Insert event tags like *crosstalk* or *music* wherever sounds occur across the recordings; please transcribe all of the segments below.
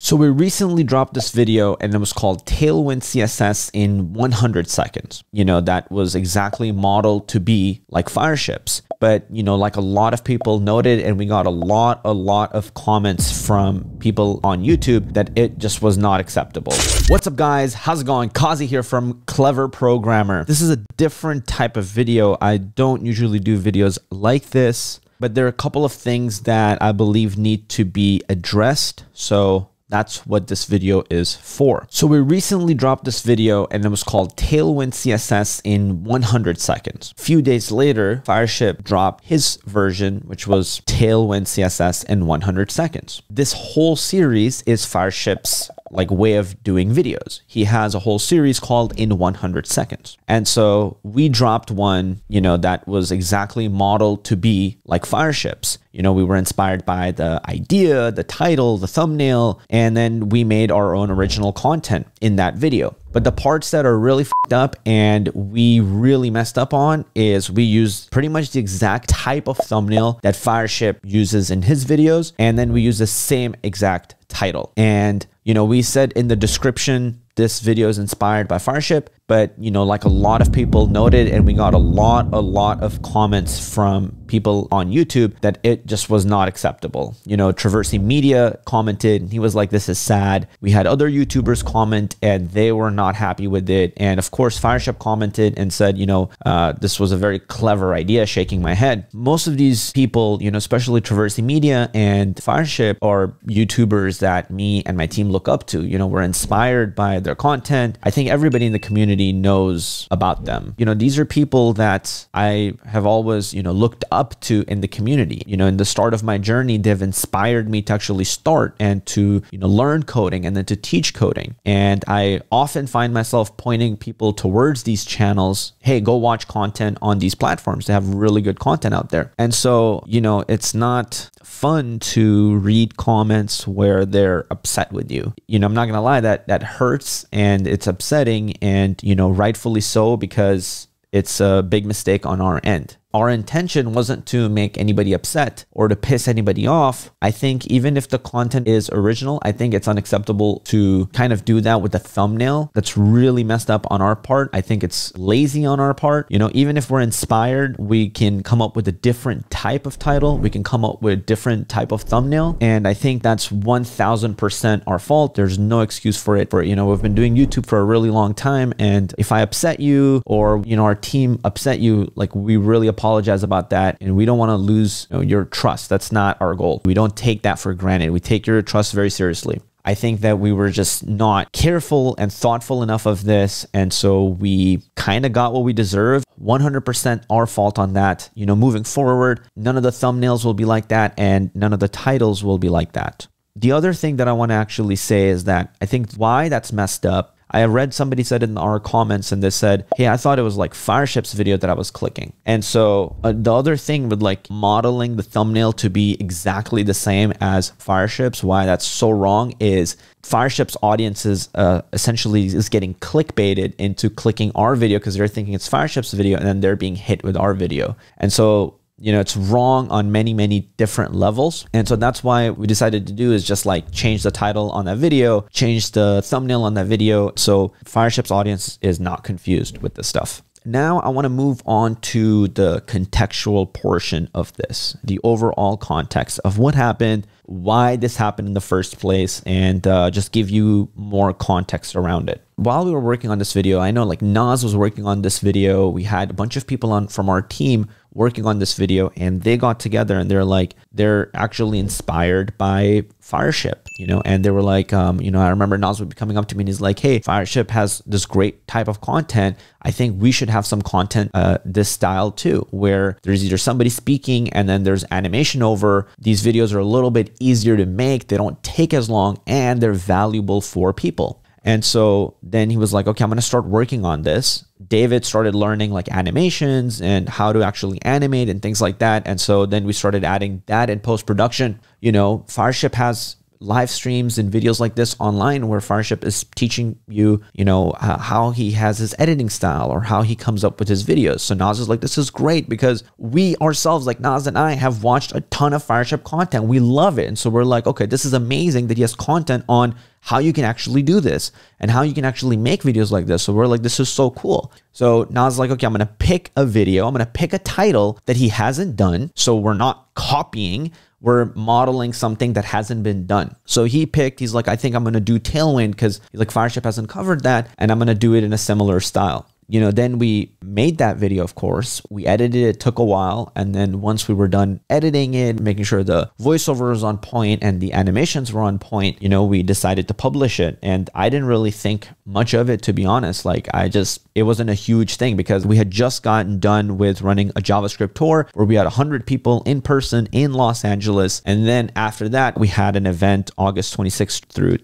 So we recently dropped this video and it was called Tailwind CSS in 100 seconds. You know, that was exactly modeled to be like Fireships. But, you know, like a lot of people noted and we got a lot, a lot of comments from people on YouTube that it just was not acceptable. What's up guys? How's it going? Qazi here from Clever Programmer. This is a different type of video. I don't usually do videos like this, but there are a couple of things that I believe need to be addressed. So that's what this video is for. So we recently dropped this video and it was called Tailwind CSS in 100 seconds. A few days later, Fireship dropped his version, which was Tailwind CSS in 100 seconds. This whole series is Fireship's like way of doing videos. He has a whole series called In 100 Seconds. And so we dropped one, you know, that was exactly modeled to be like Fireships. You know, we were inspired by the idea, the title, the thumbnail, and then we made our own original content in that video. But the parts that are really fucked up and we really messed up on is we used pretty much the exact type of thumbnail that Fireship uses in his videos. And then we use the same exact title. And, you know, we said in the description, this video is inspired by Fireship but you know like a lot of people noted and we got a lot a lot of comments from people on youtube that it just was not acceptable. You know Traversy Media commented and he was like this is sad. We had other youtubers comment and they were not happy with it. And of course fireship commented and said you know uh, this was a very clever idea shaking my head. Most of these people you know especially Traversy Media and fireship are youtubers that me and my team look up to. You know we're inspired by their content. I think everybody in the community community knows about them. You know, these are people that I have always, you know, looked up to in the community. You know, in the start of my journey, they've inspired me to actually start and to, you know, learn coding and then to teach coding. And I often find myself pointing people towards these channels. Hey, go watch content on these platforms. They have really good content out there. And so, you know, it's not fun to read comments where they're upset with you. You know, I'm not going to lie that that hurts and it's upsetting and you know, rightfully so because it's a big mistake on our end our intention wasn't to make anybody upset or to piss anybody off. I think even if the content is original, I think it's unacceptable to kind of do that with a thumbnail. That's really messed up on our part. I think it's lazy on our part. You know, even if we're inspired, we can come up with a different type of title. We can come up with a different type of thumbnail. And I think that's 1000% our fault. There's no excuse for it. For, you know, we've been doing YouTube for a really long time. And if I upset you or, you know, our team upset you, like we really apologize about that. And we don't want to lose you know, your trust. That's not our goal. We don't take that for granted. We take your trust very seriously. I think that we were just not careful and thoughtful enough of this. And so we kind of got what we deserved. 100% our fault on that. You know, moving forward, none of the thumbnails will be like that and none of the titles will be like that. The other thing that I want to actually say is that I think why that's messed up I read somebody said in our comments and they said, Hey, I thought it was like Fireship's video that I was clicking. And so uh, the other thing with like modeling the thumbnail to be exactly the same as Fireship's, why that's so wrong is Fireship's audiences uh, essentially is getting clickbaited into clicking our video because they're thinking it's Fireship's video and then they're being hit with our video. And so you know it's wrong on many many different levels. And so that's why we decided to do is just like change the title on that video change the thumbnail on that video so fireship's audience is not confused with this stuff. Now I want to move on to the contextual portion of this, the overall context of what happened, why this happened in the first place, and uh, just give you more context around it. While we were working on this video, I know like Nas was working on this video. We had a bunch of people on from our team working on this video and they got together and they're like they're actually inspired by fireship you know and they were like um, you know i remember nas would be coming up to me and he's like hey fireship has this great type of content i think we should have some content uh, this style too where there's either somebody speaking and then there's animation over these videos are a little bit easier to make they don't take as long and they're valuable for people and so then he was like, okay, I'm going to start working on this. David started learning like animations and how to actually animate and things like that. And so then we started adding that in post production. You know, Fireship has live streams and videos like this online where Fireship is teaching you, you know, uh, how he has his editing style or how he comes up with his videos. So Nas is like, this is great because we ourselves, like Nas and I, have watched a ton of Fireship content. We love it. And so we're like, okay, this is amazing that he has content on how you can actually do this and how you can actually make videos like this. So we're like, this is so cool. So Nas like, okay, I'm gonna pick a video, I'm gonna pick a title that he hasn't done. So we're not copying, we're modeling something that hasn't been done. So he picked, he's like, I think I'm gonna do Tailwind because like Fireship hasn't covered that, and I'm gonna do it in a similar style you know, then we made that video, of course. We edited it, took a while. And then once we were done editing it, making sure the voiceover was on point and the animations were on point, you know, we decided to publish it. And I didn't really think much of it, to be honest. Like, I just, it wasn't a huge thing because we had just gotten done with running a JavaScript tour where we had 100 people in person in Los Angeles. And then after that, we had an event August 26th through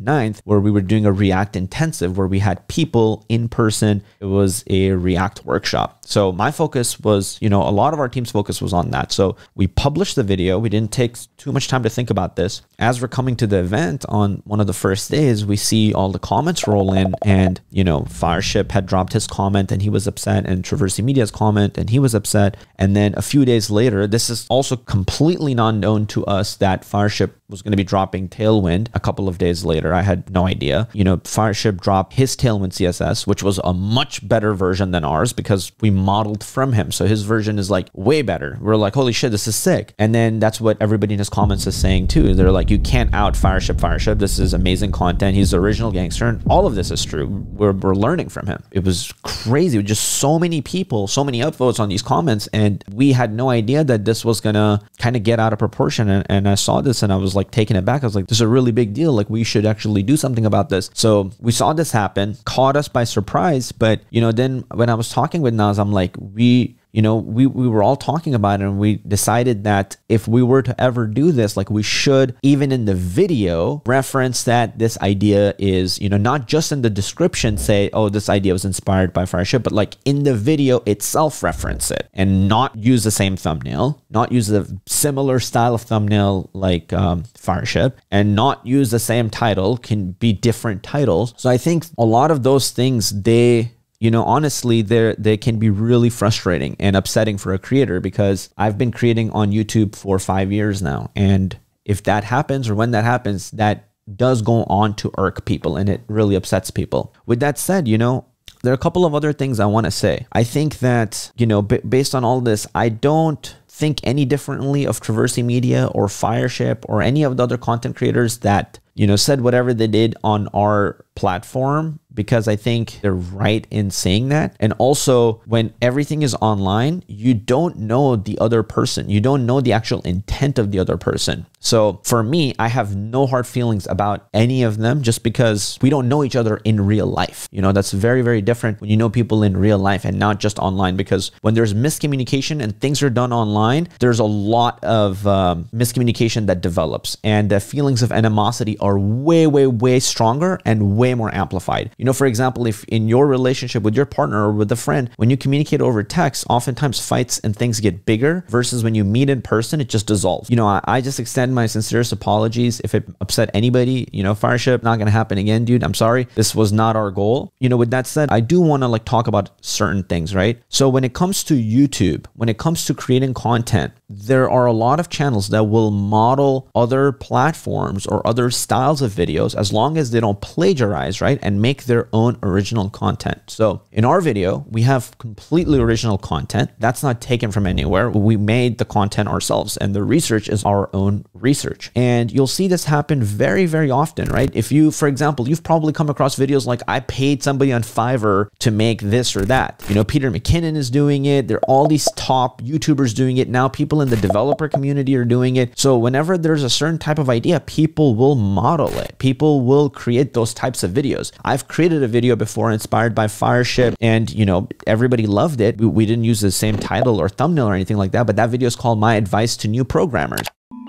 29th where we were doing a React intensive where we had people in person it was a React workshop. So my focus was, you know, a lot of our team's focus was on that. So we published the video. We didn't take too much time to think about this. As we're coming to the event on one of the first days, we see all the comments roll in and, you know, Fireship had dropped his comment and he was upset and Traversy Media's comment and he was upset. And then a few days later, this is also completely non known to us that Fireship was going to be dropping Tailwind a couple of days later. I had no idea. You know, Fireship dropped his Tailwind CSS, which was a much better version than ours because we modeled from him. So his version is like way better. We're like, holy shit, this is sick. And then that's what everybody in his comments is saying too. They're like, you can't out Fireship Fireship. This is amazing content. He's the original gangster. And all of this is true. We're, we're learning from him. It was crazy. Just so many people, so many upvotes on these comments. And we had no idea that this was going to kind of get out of proportion. And, and I saw this and I was like taken aback. I was like, this is a really big deal. Like we should actually do something about this. So we saw this happen, caught us by surprise. But, you know, then when I was talking with Nas, I'm like, we you know, we, we were all talking about it and we decided that if we were to ever do this, like we should, even in the video, reference that this idea is, you know, not just in the description say, oh, this idea was inspired by Fireship, but like in the video itself, reference it and not use the same thumbnail, not use a similar style of thumbnail like um, Fireship, and not use the same title, can be different titles. So I think a lot of those things, they you know honestly they they can be really frustrating and upsetting for a creator because I've been creating on YouTube for 5 years now and if that happens or when that happens that does go on to irk people and it really upsets people. With that said, you know, there are a couple of other things I want to say. I think that, you know, based on all this, I don't think any differently of Traversy Media or Fireship or any of the other content creators that, you know, said whatever they did on our platform because I think they're right in saying that. And also, when everything is online, you don't know the other person. You don't know the actual intent of the other person. So for me, I have no hard feelings about any of them just because we don't know each other in real life. You know, that's very, very different when you know people in real life and not just online because when there's miscommunication and things are done online, there's a lot of um, miscommunication that develops and the feelings of animosity are way, way, way stronger and way more amplified. You know, for example, if in your relationship with your partner or with a friend, when you communicate over text, oftentimes fights and things get bigger versus when you meet in person, it just dissolves. You know, I, I just extend my sincerest apologies if it upset anybody. You know, Fireship, not gonna happen again, dude. I'm sorry. This was not our goal. You know, with that said, I do want to like talk about certain things, right? So when it comes to YouTube, when it comes to creating content, there are a lot of channels that will model other platforms or other styles of videos as long as they don't plagiarize, right? And make their own original content. So in our video, we have completely original content. That's not taken from anywhere. We made the content ourselves and the research is our own research. And you'll see this happen very, very often, right? If you, for example, you've probably come across videos like I paid somebody on Fiverr to make this or that. You know, Peter McKinnon is doing it. There are all these top YouTubers doing it. Now people in the developer community are doing it. So whenever there's a certain type of idea, people will model it. People will create those types of videos. I've created a video before inspired by Fireship and, you know, everybody loved it. We didn't use the same title or thumbnail or anything like that, but that video is called My Advice to New Programmers.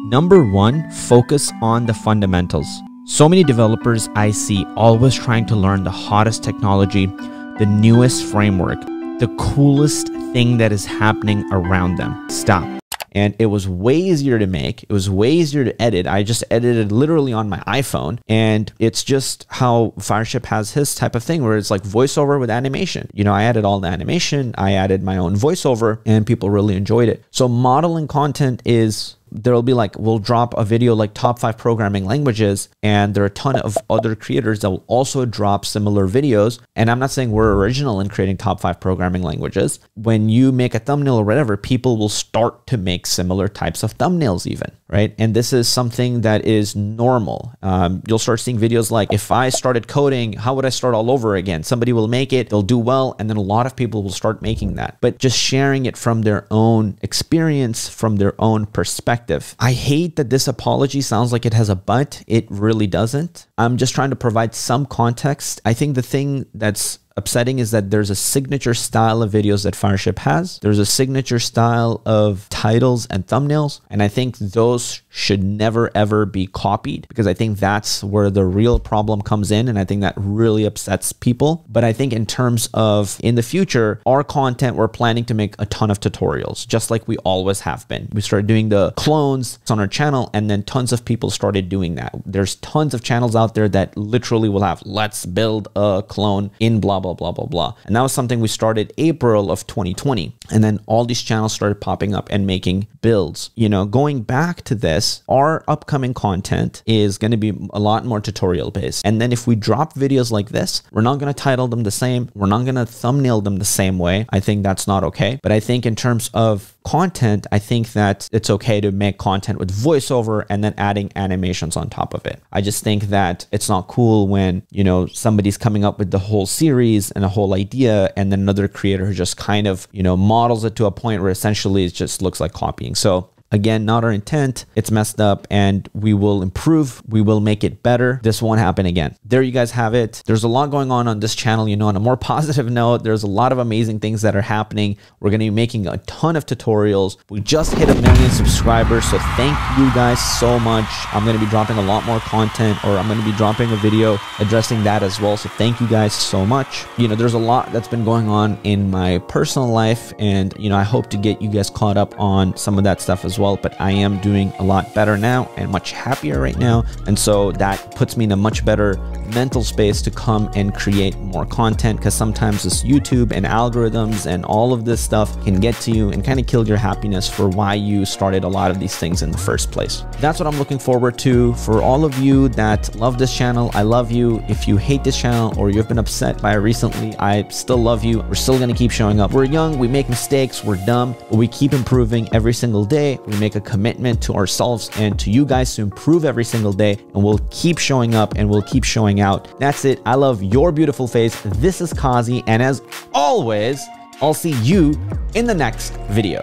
Number one, focus on the fundamentals. So many developers I see always trying to learn the hottest technology, the newest framework, the coolest thing that is happening around them. Stop. And it was way easier to make. It was way easier to edit. I just edited literally on my iPhone, and it's just how Fireship has his type of thing where it's like voiceover with animation. You know, I added all the animation, I added my own voiceover, and people really enjoyed it. So modeling content is there'll be like we'll drop a video like top five programming languages and there are a ton of other creators that will also drop similar videos. And i'm not saying we're original in creating top five programming languages. When you make a thumbnail or whatever people will start to make similar types of thumbnails even right and this is something that is normal um, you'll start seeing videos like if i started coding how would i start all over again somebody will make it they'll do well and then a lot of people will start making that but just sharing it from their own experience from their own perspective perspective. I hate that this apology sounds like it has a but. It really doesn't. I'm just trying to provide some context. I think the thing that's upsetting is that there's a signature style of videos that Fireship has. There's a signature style of titles and thumbnails. And I think those should never ever be copied because I think that's where the real problem comes in. And I think that really upsets people. But I think in terms of in the future, our content, we're planning to make a ton of tutorials, just like we always have been. We started doing the clones on our channel, and then tons of people started doing that. There's tons of channels out there that literally will have let's build a clone in blah, blah blah, blah, blah. And that was something we started April of 2020. And then all these channels started popping up and making builds. You know, going back to this, our upcoming content is going to be a lot more tutorial based. And then if we drop videos like this, we're not going to title them the same. We're not going to thumbnail them the same way. I think that's not okay. But I think in terms of content, I think that it's okay to make content with voiceover and then adding animations on top of it. I just think that it's not cool when, you know, somebody's coming up with the whole series and a whole idea and then another creator who just kind of, you know, models it to a point where essentially it just looks like copying. So Again, not our intent. It's messed up and we will improve. We will make it better. This won't happen again. There you guys have it. There's a lot going on on this channel. You know, on a more *laughs* positive note, there's a lot of amazing things that are happening. We're going to be making a ton of tutorials. We just hit a million subscribers. So thank you guys so much. I'm going to be dropping a lot more content or I'm going to be dropping a video addressing that as well. So thank you guys so much. You know, there's a lot that's been going on in my personal life and, you know, I hope to get you guys caught up on some of that stuff as well, but I am doing a lot better now and much happier right now. And so that puts me in a much better mental space to come and create more content because sometimes this YouTube and algorithms and all of this stuff can get to you and kind of kill your happiness for why you started a lot of these things in the first place. That's what I'm looking forward to for all of you that love this channel. I love you. If you hate this channel or you've been upset by it recently, I still love you. We're still going to keep showing up. We're young, we make mistakes, we're dumb, but we keep improving every single day. We make a commitment to ourselves and to you guys to improve every single day, and we'll keep showing up and we'll keep showing out. That's it. I love your beautiful face. This is Qazi, and as always, I'll see you in the next video.